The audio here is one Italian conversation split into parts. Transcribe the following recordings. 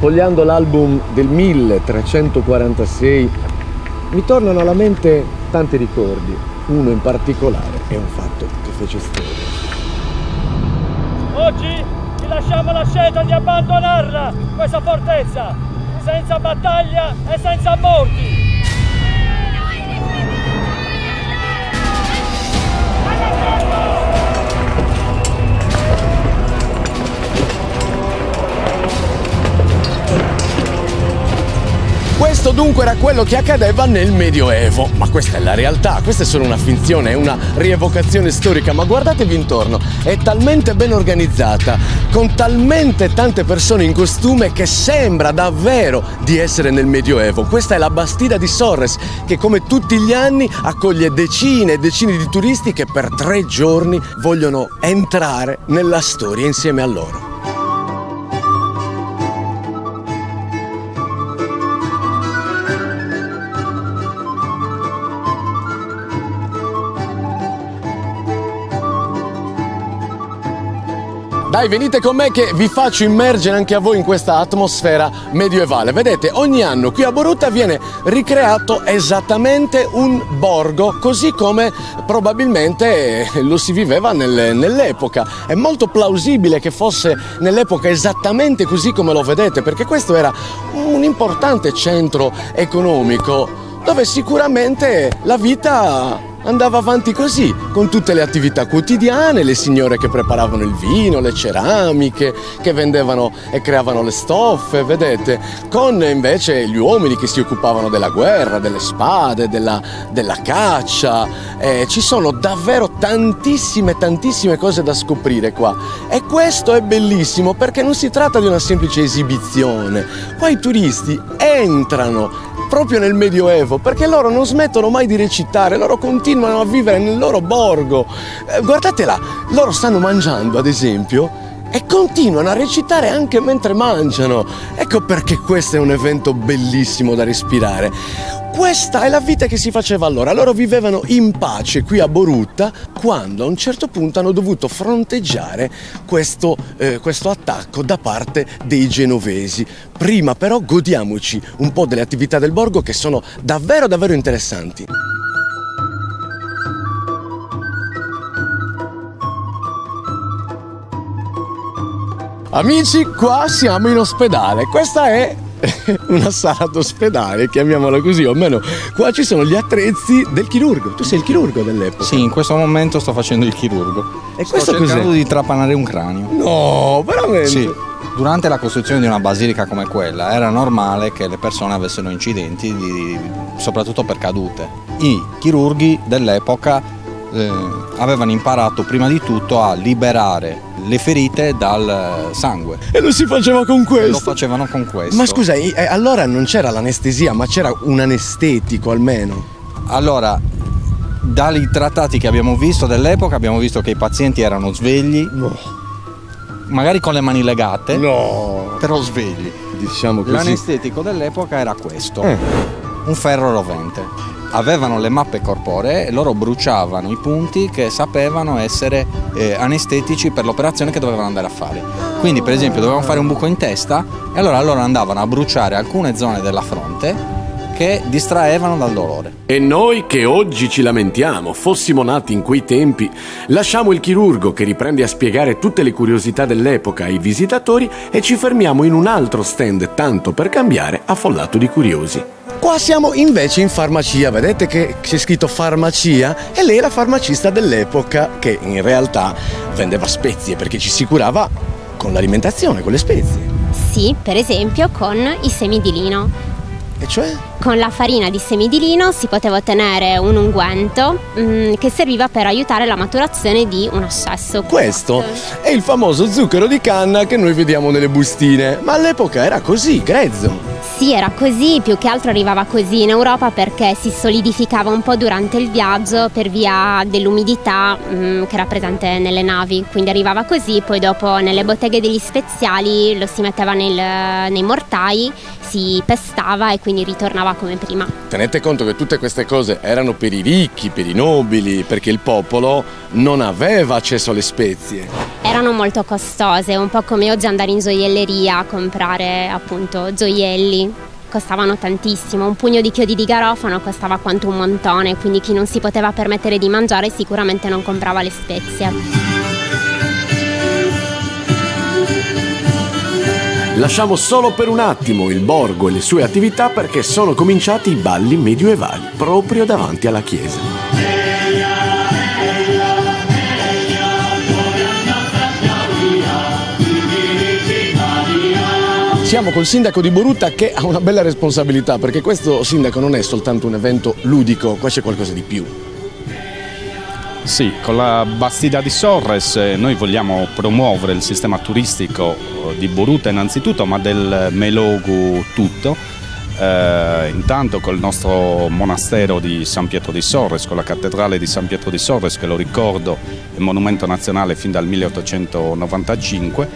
sfogliando l'album del 1346, mi tornano alla mente tanti ricordi. Uno in particolare è un fatto che fece storia. Oggi ti lasciamo la scelta di abbandonarla, questa fortezza, senza battaglia e senza morti. Questo dunque era quello che accadeva nel Medioevo, ma questa è la realtà, questa è solo una finzione, è una rievocazione storica, ma guardatevi intorno, è talmente ben organizzata, con talmente tante persone in costume che sembra davvero di essere nel Medioevo. Questa è la Bastida di Sorres, che come tutti gli anni accoglie decine e decine di turisti che per tre giorni vogliono entrare nella storia insieme a loro. Dai, venite con me che vi faccio immergere anche a voi in questa atmosfera medievale. Vedete, ogni anno qui a Borutta viene ricreato esattamente un borgo, così come probabilmente lo si viveva nel, nell'epoca. È molto plausibile che fosse nell'epoca esattamente così come lo vedete, perché questo era un importante centro economico dove sicuramente la vita andava avanti così, con tutte le attività quotidiane, le signore che preparavano il vino, le ceramiche, che vendevano e creavano le stoffe, vedete, con invece gli uomini che si occupavano della guerra, delle spade, della, della caccia. Eh, ci sono davvero tantissime, tantissime cose da scoprire qua. E questo è bellissimo perché non si tratta di una semplice esibizione. Qua i turisti entrano proprio nel Medioevo, perché loro non smettono mai di recitare, loro continuano a vivere nel loro borgo. Eh, guardatela, loro stanno mangiando, ad esempio, e continuano a recitare anche mentre mangiano. Ecco perché questo è un evento bellissimo da respirare. Questa è la vita che si faceva allora. Loro vivevano in pace qui a Borutta quando a un certo punto hanno dovuto fronteggiare questo, eh, questo attacco da parte dei genovesi. Prima però godiamoci un po' delle attività del borgo che sono davvero davvero interessanti. Amici, qua siamo in ospedale. Questa è una sala d'ospedale, chiamiamola così, o almeno qua ci sono gli attrezzi del chirurgo. Tu sei il chirurgo dell'epoca. Sì, in questo momento sto facendo il chirurgo. E sto questo cercando cos'è? di trapanare un cranio. No, veramente? Sì. Durante la costruzione di una basilica come quella era normale che le persone avessero incidenti, di- soprattutto per cadute. I chirurghi dell'epoca eh, avevano imparato prima di tutto a liberare le ferite dal sangue. E lo si faceva con E Lo questo. facevano con questo. Ma scusa, eh, allora non c'era l'anestesia, ma c'era un anestetico almeno. Allora, dai trattati che abbiamo visto dell'epoca abbiamo visto che i pazienti erano svegli, No. magari con le mani legate, No. però svegli. Diciamo così. L'anestetico dell'epoca era questo, Eh. un ferro rovente. Avevano le mappe corporee e loro bruciavano i punti che sapevano essere eh, anestetici per l'operazione che dovevano andare a fare. Quindi, per esempio, dovevano fare un buco in testa e allora loro andavano a bruciare alcune zone della fronte che distraevano dal dolore. E noi che oggi ci lamentiamo, fossimo nati in quei tempi, lasciamo il chirurgo che riprende a spiegare tutte le curiosità dell'epoca ai visitatori e ci fermiamo in un altro stand tanto per cambiare affollato di curiosi. Qua siamo invece in farmacia, vedete che c'è scritto farmacia e lei era farmacista dell'epoca che in realtà vendeva spezie perché ci si curava con l'alimentazione, con le spezie. Sì, per esempio con i semi di lino. E cioè? Con la farina di semi di lino si poteva ottenere un unguento mm, che serviva per aiutare la maturazione di un ascesso. Questo è il famoso zucchero di canna che noi vediamo nelle bustine, ma all'epoca era così, grezzo. Sì, era così, più che altro arrivava così in Europa perché si solidificava un po' durante il viaggio per via dell'umidità mm, che era presente nelle navi, quindi arrivava così, poi dopo nelle botteghe degli speziali lo si metteva nel- nei mortai, si pestava e quindi ritornava come prima. Tenete conto che tutte queste cose erano per i ricchi, per i nobili, perché il popolo non aveva accesso alle spezie. Erano molto costose, un po' come oggi andare in gioielleria a comprare appunto gioielli. Costavano tantissimo, un pugno di chiodi di garofano costava quanto un montone, quindi chi non si poteva permettere di mangiare sicuramente non comprava le spezie. Lasciamo solo per un attimo il borgo e le sue attività perché sono cominciati i balli medioevali proprio davanti alla chiesa. Siamo col sindaco di Borutta che ha una bella responsabilità perché questo sindaco non è soltanto un evento ludico, qua c'è qualcosa di più. Sì, con la Bastida di Sorres eh, noi vogliamo promuovere il sistema turistico eh, di Boruta innanzitutto, ma del Melogu tutto. Eh, intanto col nostro monastero di San Pietro di Sorres, con la cattedrale di San Pietro di Sorres, che lo ricordo è monumento nazionale fin dal 1895,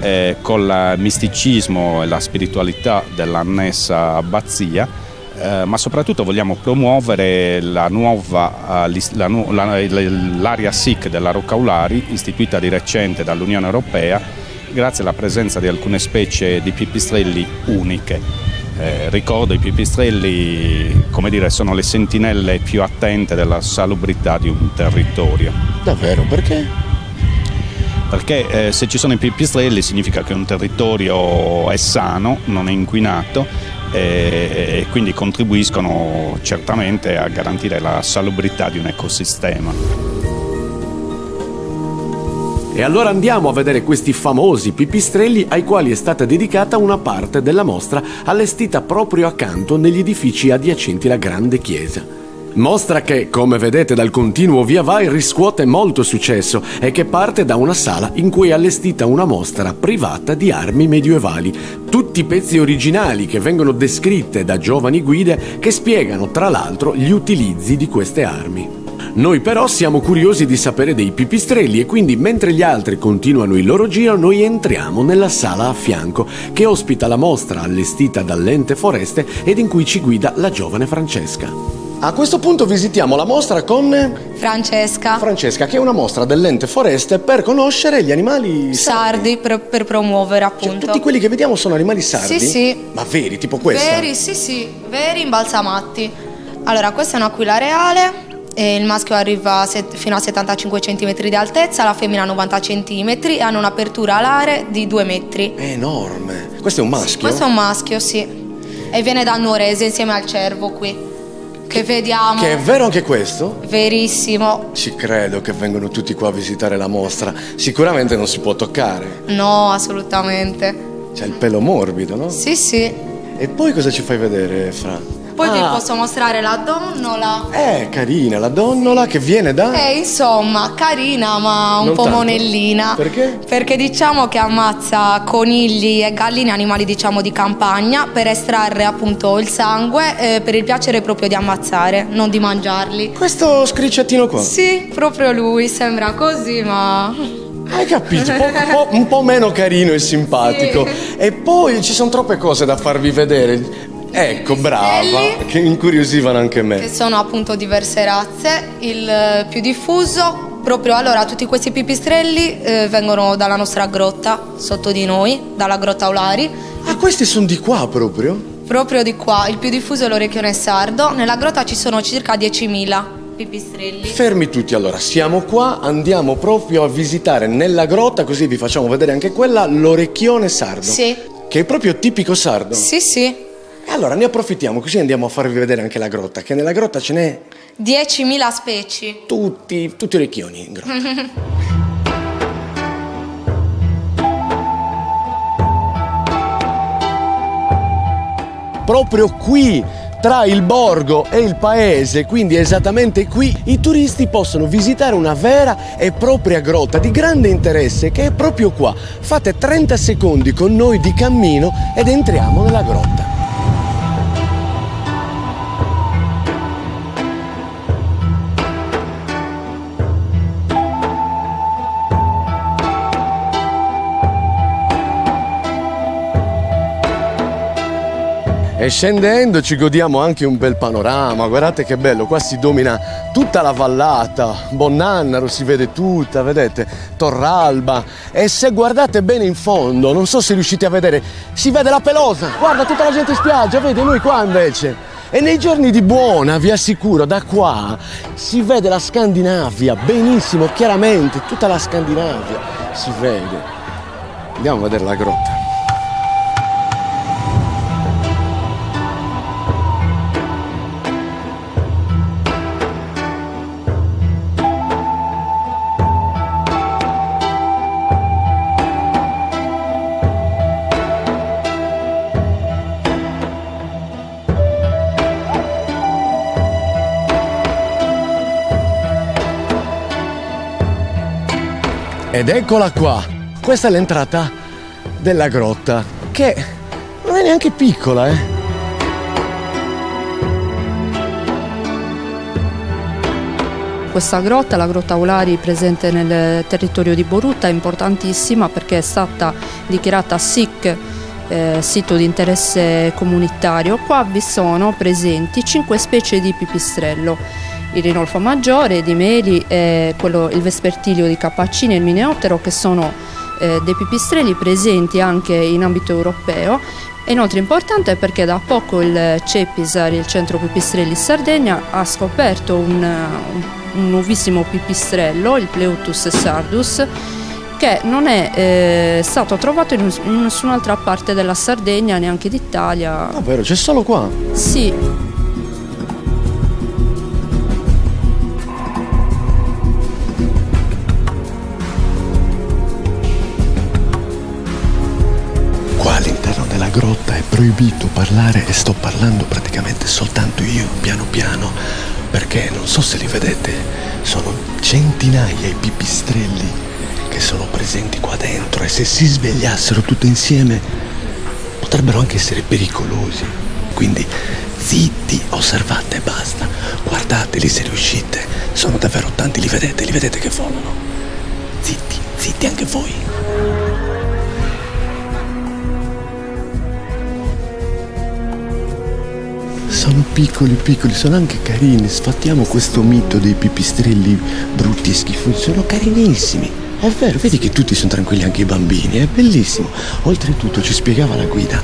eh, con il misticismo e la spiritualità dell'annessa abbazia eh, ma soprattutto vogliamo promuovere la nuova, uh, la, la, l'area SIC della Roccaulari, istituita di recente dall'Unione Europea, grazie alla presenza di alcune specie di pipistrelli uniche. Eh, ricordo i pipistrelli dire, sono le sentinelle più attente della salubrità di un territorio. Davvero? Perché? Perché eh, se ci sono i pipistrelli significa che un territorio è sano, non è inquinato e quindi contribuiscono certamente a garantire la salubrità di un ecosistema. E allora andiamo a vedere questi famosi pipistrelli ai quali è stata dedicata una parte della mostra allestita proprio accanto negli edifici adiacenti alla grande chiesa. Mostra che, come vedete dal continuo via vai, riscuote molto successo e che parte da una sala in cui è allestita una mostra privata di armi medievali. Tutti pezzi originali che vengono descritte da giovani guide che spiegano tra l'altro gli utilizzi di queste armi. Noi però siamo curiosi di sapere dei pipistrelli e quindi mentre gli altri continuano il loro giro noi entriamo nella sala a fianco che ospita la mostra allestita dall'ente foreste ed in cui ci guida la giovane Francesca. A questo punto visitiamo la mostra con Francesca. Francesca, che è una mostra dell'ente foreste per conoscere gli animali sardi. sardi per, per, promuovere cioè, appunto. Cioè, tutti quelli che vediamo sono animali sardi? Sì, sì. Ma veri, tipo questa? Veri, sì, sì, veri imbalsamati. Allora, questa è un'aquila reale. il maschio arriva fino a 75 cm di altezza, la femmina a 90 cm e hanno un'apertura alare di 2 metri. È enorme. Questo è un maschio? Sì, questo è un maschio, sì. E viene da Nuorese insieme al cervo qui che vediamo. Che è vero anche questo? Verissimo. Ci credo che vengono tutti qua a visitare la mostra. Sicuramente non si può toccare. No, assolutamente. C'è il pelo morbido, no? Sì, sì. E poi cosa ci fai vedere, Fra? Poi ah. vi posso mostrare la donnola. Eh, carina, la donnola che viene da... Eh, insomma, carina ma un non po' tanto. monellina. Perché? Perché diciamo che ammazza conigli e galline, animali diciamo di campagna, per estrarre appunto il sangue, eh, per il piacere proprio di ammazzare, non di mangiarli. Questo scriccettino qua? Sì, proprio lui, sembra così ma... Hai capito? Un po', un po', meno carino e simpatico. Sì. E poi ci sono troppe cose da farvi vedere. Ecco, brava, che incuriosivano anche me. Che sono appunto diverse razze, il più diffuso, proprio allora tutti questi pipistrelli eh, vengono dalla nostra grotta, sotto di noi, dalla grotta Aulari. Ah, questi sono di qua proprio? Proprio di qua, il più diffuso è l'orecchione sardo, nella grotta ci sono circa 10.000 pipistrelli. Fermi tutti allora, siamo qua, andiamo proprio a visitare nella grotta, così vi facciamo vedere anche quella, l'orecchione sardo. Sì. Che è proprio tipico sardo. Sì, sì. E allora ne approfittiamo, così andiamo a farvi vedere anche la grotta, che nella grotta ce n'è... 10.000 specie. Tutti, tutti orecchioni in grotta. Proprio qui tra il borgo e il paese, quindi esattamente qui, i turisti possono visitare una vera e propria grotta di grande interesse che è proprio qua. Fate 30 secondi con noi di cammino ed entriamo nella grotta. E scendendo ci godiamo anche un bel panorama, guardate che bello, qua si domina tutta la vallata, Bonnannaro si vede tutta, vedete, Torralba e se guardate bene in fondo, non so se riuscite a vedere, si vede la pelosa, guarda tutta la gente in spiaggia, vedi noi qua invece. E nei giorni di buona, vi assicuro, da qua si vede la Scandinavia benissimo, chiaramente, tutta la Scandinavia si vede. Andiamo a vedere la grotta. Ed eccola qua, questa è l'entrata della grotta, che non è neanche piccola, eh. Questa grotta, la grotta Olari presente nel territorio di Borutta, è importantissima perché è stata dichiarata SIC, eh, sito di interesse comunitario. Qua vi sono presenti cinque specie di pipistrello il rinolfo maggiore di meli, eh, quello, il vespertilio di Capaccini e il mineottero che sono eh, dei pipistrelli presenti anche in ambito europeo è inoltre importante perché da poco il CEPISAR, il Centro Pipistrelli Sardegna, ha scoperto un, un nuovissimo pipistrello, il Pleutus sardus, che non è eh, stato trovato in, in nessun'altra parte della Sardegna, neanche d'Italia. Davvero, c'è solo qua? Sì. Grotta è proibito parlare e sto parlando praticamente soltanto io, piano piano, perché non so se li vedete, sono centinaia i pipistrelli che sono presenti qua dentro e se si svegliassero tutti insieme potrebbero anche essere pericolosi. Quindi zitti, osservate e basta. Guardateli se riuscite, sono davvero tanti, li vedete, li vedete che volano. Zitti, zitti anche voi. Sono piccoli piccoli, sono anche carini. Sfattiamo questo mito dei pipistrelli brutti e schifosi, sono carinissimi. È vero, vedi che tutti sono tranquilli, anche i bambini, è bellissimo. Oltretutto ci spiegava la guida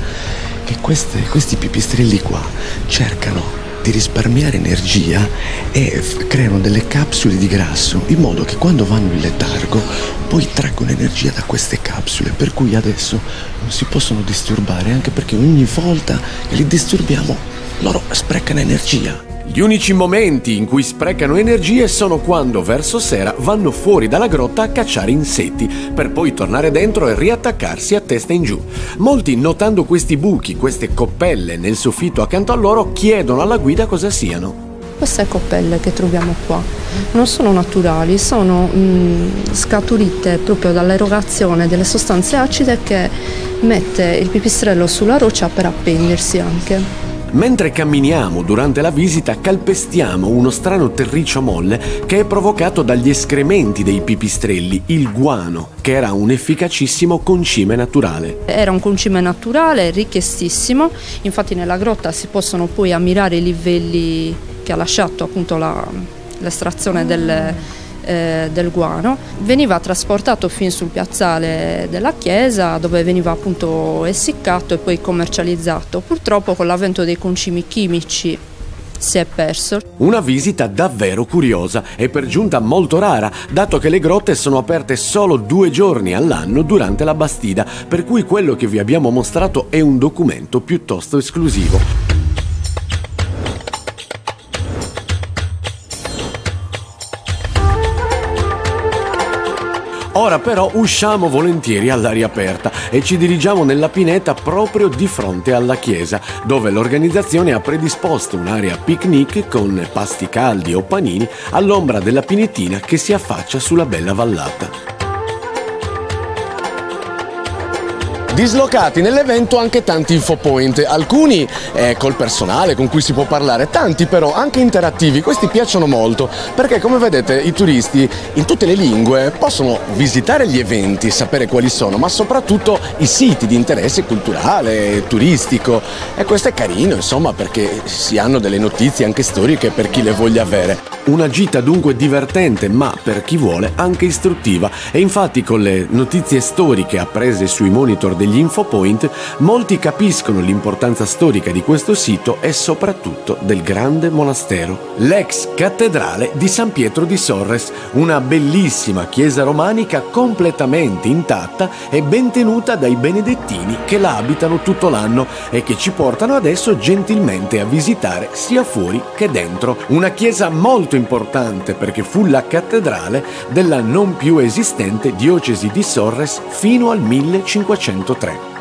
che queste, questi pipistrelli qua cercano di risparmiare energia e creano delle capsule di grasso in modo che quando vanno in letargo poi traggono energia da queste capsule per cui adesso non si possono disturbare anche perché ogni volta che li disturbiamo loro sprecano energia. Gli unici momenti in cui sprecano energie sono quando verso sera vanno fuori dalla grotta a cacciare insetti, per poi tornare dentro e riattaccarsi a testa in giù. Molti, notando questi buchi, queste coppelle nel soffitto accanto a loro, chiedono alla guida cosa siano. Queste coppelle che troviamo qua non sono naturali, sono mh, mm, scaturite proprio dall'erogazione delle sostanze acide che mette il pipistrello sulla roccia per appendersi anche. Mentre camminiamo durante la visita calpestiamo uno strano terriccio molle che è provocato dagli escrementi dei pipistrelli, il guano, che era un efficacissimo concime naturale. Era un concime naturale richiestissimo, infatti nella grotta si possono poi ammirare i livelli che ha lasciato appunto l'estrazione del eh, del guano, veniva trasportato fin sul piazzale della chiesa dove veniva appunto essiccato e poi commercializzato. Purtroppo con l'avvento dei concimi chimici si è perso. Una visita davvero curiosa e per giunta molto rara, dato che le grotte sono aperte solo due giorni all'anno durante la Bastida, per cui quello che vi abbiamo mostrato è un documento piuttosto esclusivo. Ora però usciamo volentieri all'aria aperta e ci dirigiamo nella pineta proprio di fronte alla chiesa, dove l'organizzazione ha predisposto un'area picnic con pasti caldi o panini all'ombra della pinetina che si affaccia sulla bella vallata. Dislocati nell'evento anche tanti infopoint, alcuni eh, col personale con cui si può parlare, tanti però anche interattivi, questi piacciono molto perché come vedete i turisti in tutte le lingue possono visitare gli eventi, sapere quali sono, ma soprattutto i siti di interesse culturale, turistico e questo è carino insomma perché si hanno delle notizie anche storiche per chi le voglia avere. Una gita dunque divertente, ma per chi vuole anche istruttiva. E infatti con le notizie storiche apprese sui monitor degli infopoint, molti capiscono l'importanza storica di questo sito e soprattutto del grande monastero. L'ex cattedrale di San Pietro di Sorres, una bellissima chiesa romanica completamente intatta e ben tenuta dai benedettini che la abitano tutto l'anno e che ci portano adesso gentilmente a visitare sia fuori che dentro. Una chiesa molto importante perché fu la cattedrale della non più esistente diocesi di Sorres fino al 1503.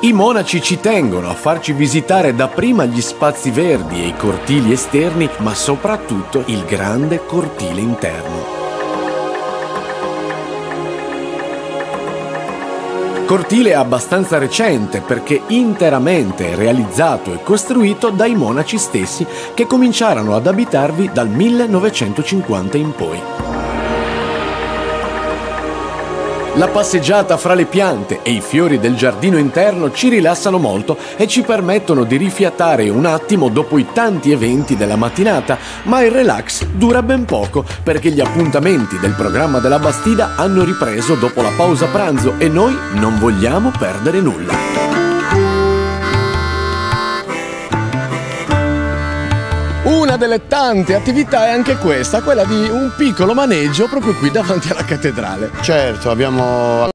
I monaci ci tengono a farci visitare dapprima gli spazi verdi e i cortili esterni, ma soprattutto il grande cortile interno. Cortile abbastanza recente perché interamente realizzato e costruito dai monaci stessi che cominciarono ad abitarvi dal 1950 in poi. La passeggiata fra le piante e i fiori del giardino interno ci rilassano molto e ci permettono di rifiatare un attimo dopo i tanti eventi della mattinata, ma il relax dura ben poco perché gli appuntamenti del programma della Bastida hanno ripreso dopo la pausa pranzo e noi non vogliamo perdere nulla. Delle tante attività è anche questa, quella di un piccolo maneggio proprio qui davanti alla cattedrale. Certo, abbiamo